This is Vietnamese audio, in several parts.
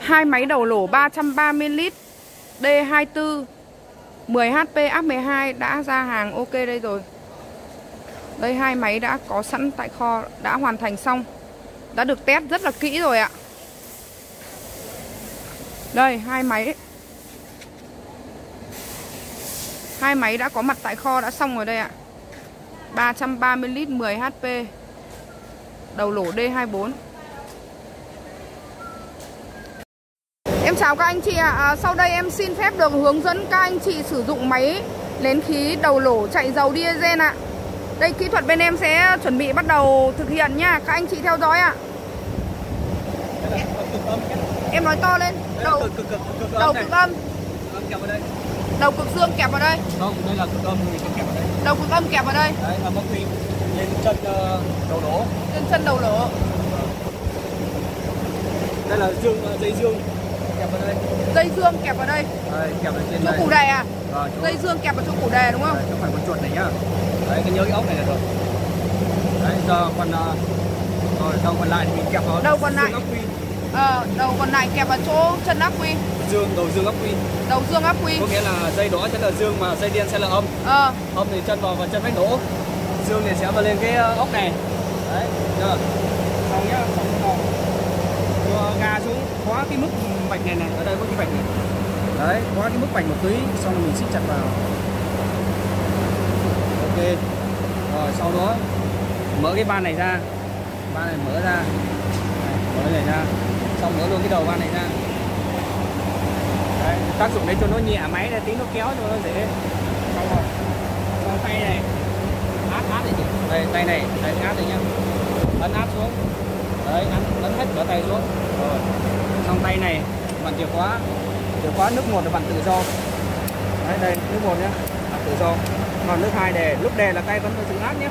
Hai máy đầu lỗ 330 lít D24 10 HP áp 12 đã ra hàng ok đây rồi. Đây hai máy đã có sẵn tại kho, đã hoàn thành xong. Đã được test rất là kỹ rồi ạ. Đây hai máy. Hai máy đã có mặt tại kho đã xong rồi đây ạ. 330 lít 10 HP. Đầu lỗ D24. Chào các anh chị ạ. À. Sau đây em xin phép được hướng dẫn các anh chị sử dụng máy nén khí đầu lỗ chạy dầu diesel ạ. Đây kỹ thuật bên em sẽ chuẩn bị bắt đầu thực hiện nha. Các anh chị theo dõi ạ. Em nói to lên. Đầu. Cực, cực, cực, cực đầu cực âm. Đầu cực dương kẹp vào đây. Không, đây là cực âm kẹp vào đây. Đầu cực âm kẹp vào đây. Đấy là móc pin. Lên chân uh, đầu lỗ. Trên chân đầu lỗ. Đây là dương, uh, dây dương kẹp vào đây. Dây dương kẹp vào đây. Đây, kẹp vào trên chỗ đây. củ đề à? Ờ, chỗ... Dây dương kẹp vào chỗ củ đề đúng không? Đấy, không phải con chuột này nhá. Đấy, cái nhớ cái ốc này là được. Đấy, giờ còn uh, rồi đầu còn lại thì mình kẹp vào đầu còn lại. ờ, đầu còn lại kẹp vào chỗ chân áp quy. Dương đầu dương ốc quy. Đầu dương áp quy. Có nghĩa là dây đó sẽ là dương mà dây đen sẽ là âm. Ờ. âm thì chân vào và chân vách nổ dương thì sẽ vào lên cái ờ, ốc này. Đấy được xong nhá xong rồi đưa ga xuống khóa cái mức vạch này này ở đây có cái vạch này. Đấy khóa cái mức vạch một tí xong rồi mình xích chặt vào. Ok. Rồi sau đó mở cái van này ra. Van này mở ra. Này, mở cái này ra. Xong mở luôn cái đầu van này ra. Đấy, tác dụng đấy cho nó nhẹ máy để tí nó kéo cho nó dễ. Xong rồi xong tay này. Áp áp này chị đây tay này tay áp này nhá ấn áp xuống đấy ấn ấn hết cửa tay xuống rồi. Xong tay này bằng chìa khóa chìa khóa nước một là bằng tự do. Đấy đây nước một nhá bằng tự do. Còn nước hai đề lúc đề là tay vẫn giữ áp nhé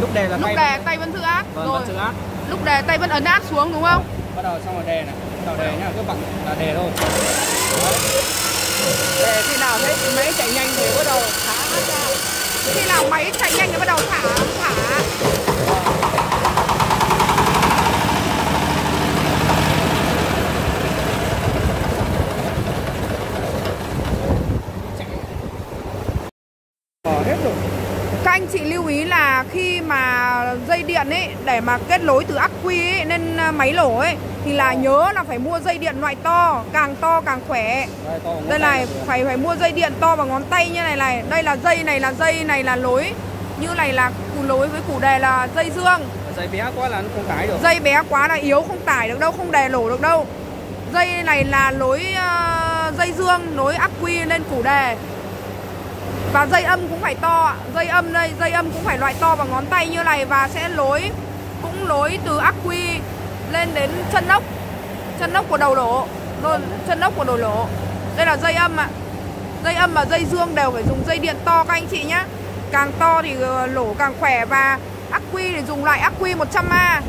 lúc đề là lúc tay đề tay vẫn giữ áp. Vâng, rồi. vẫn giữ áp. Lúc đề tay vẫn ấn áp xuống đúng không? Bắt đầu xong rồi đề này. Bắt đầu đề nhá cứ bằng là đề thôi. Đấy. đề khi nào thấy máy chạy nhanh thì bắt đầu thả ra. Khi nào máy chạy nhanh thì bắt đầu thả thả bỏ hết rồi các anh chị lưu ý là khi mà dây điện ấy để mà kết nối từ ắc quy ấy lên máy lỗ ấy thì là nhớ là phải mua dây điện loại to càng to càng khỏe. Đây, này phải phải mua dây điện to bằng ngón tay như này này. Đây là dây này là dây này là lối. Như này là củ lối với củ đề là dây dương. Dây bé quá là không tải được. Dây bé quá là yếu không tải được đâu không đè lỗ được đâu. Dây này là lối uh, dây dương nối ắc quy lên củ đề và dây âm cũng phải to dây âm đây, dây âm cũng phải loại to bằng ngón tay như này và sẽ lối, cũng lối từ ắc quy lên đến chân nóc chân nóc của đầu lỗ. Rồi, chân nóc của đầu lỗ. Đây là dây âm ạ. Dây âm và dây dương đều phải dùng dây điện to các anh chị nhé càng to thì ờ, lỗ càng khỏe và ắc quy thì dùng loại ắc quy 100A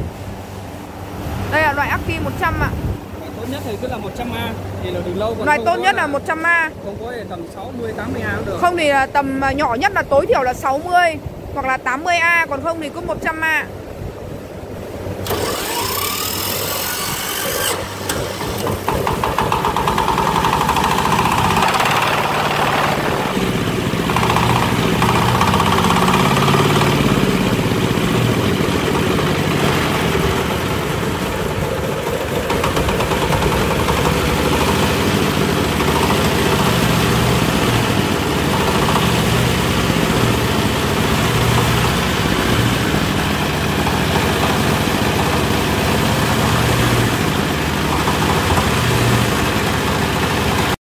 đây là loại ắc quy 100 ạ tốt nhất thì cứ là 100A thì là đường lâu còn loại tốt nhất là 100A không có thì tầm 60 80A cũng được. Không thì là tầm nhỏ nhất là tối thiểu là 60 hoặc là 80A còn không thì cứ 100A